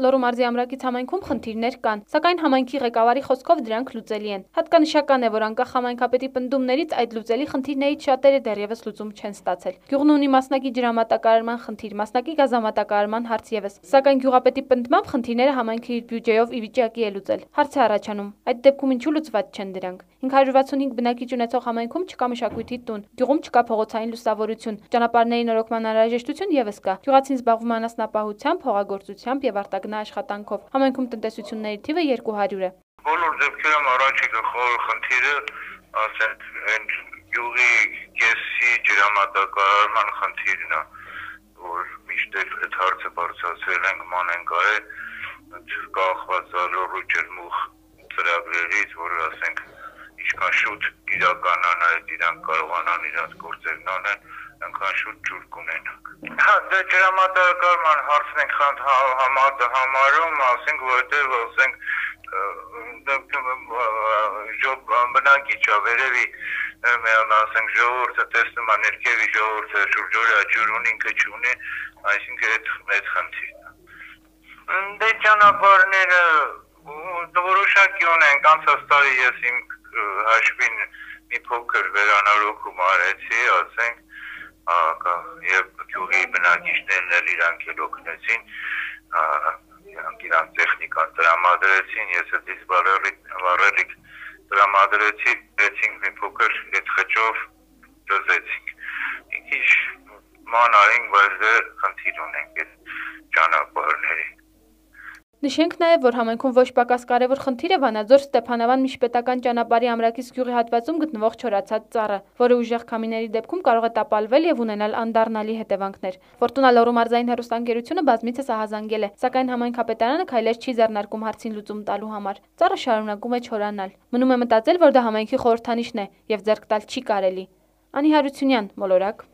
Լոռու մարզի ամրակից համայնքում խնդիրներ կան, սակայն համայնքի ղեկավարի խոսքով դրանք լուծելի են։ Հատկանշական է, որ անկախ համայնքապետի պնդումներից այդ լուծելի խնդիրներից շատերը դեռևս լուծում չեն ստացել։ Գյուղն ունի մասնակի ջրամատակարարման խնդիր, մասնակի գազամատակարարման հարց եւս, սակայն գյուղապետի պնդմամբ խնդիրները համայնքը իր բյուջեով ի վիճակի է լուծել։ Հարց է առաջանում, այդ դեպքում ինչու լուծված չեն դրանք։ 565 բնակիչ ունեցող համայնքում չկա մշակույթի տուն, գյուղում չկա փողոցային լուսավորություն, ճանապարհների նորոգման անհրաժեշտություն եւս կա։ Գյուղացին զբաղվում անասնապահությամբ, հողագործությամբ եւ արտագնա աշխատանքով։ Համայնքում տնտեսությունների թիվը 200 է։ Բոլոր դեպքերում առաջի գլխավոր խնդիրը ասենք այն գյուղի կեսի ջրամատակարարման խնդիրն է, որ միշտ այդ հարցը բարձրացրել ենք մանեն կարե կախված ալորու ջրմուխ ծրագրերից, որ ասենք ինչքան շուտ իրականանալ իրանք կարողանան իրանք գործերն անեն, այնքան շուտ ջուր կունենանք։ դե ջրամատակարարման հարցն ենք համարը համարում, ասենք որտեղ ասենք ժոբ բնակիչ է վերևի մեղն ասենք ժողովուրդը տեսնում է ներքևի ժողովուրդը շուրջօրյա ջուր ունի ինքը չունի, այսինքն այդ մեծ խնդիրն է։ Դե ճանապարհները որոշակի ունենք անցած տարի ես իմ հաշվին մի փոքր վերանորոգում արեցի, ասենք, եւ գյուղի բնակիչներն էլ իրանք էլ օգնեցին, իրանք իրանք տեխնիկան տրամադրեցին, ես էլ դից վարելիք վարելիք տրամադրեցի, դեցինք մի փոքր այդ խճով դզեցինք։ Ինչ ման արինք, բայց դե խնդիր ունենք այդ ճանապարհների Նշենք նաև, որ համայնքում ոչ պակաս կարևոր խնդիր է Վանաձոր Ստեփանավան միջպետական ճանապարհի ամրակից գյուղի հատվածում գտնվող չորացած ծառը, որը ուժեղ քամիների դեպքում կարող է տապալվել եւ ունենալ անդառնալի հետևանքներ։ Ֆորտունա Լոռու մարզային հեռուստաընկերությունը բազմիցս ահազանգել է, սակայն համայնքապետարանը քայլեր չի ձեռնարկում հարցին լուծում տալու համար։ Ծառը շարունակում է չորանալ։ Մնում է մտածել, որ դա համայնքի խորհրդանիշն է եւ ձեռք տալ չի կարելի։ Անի Հարությունյան, Մոլորակ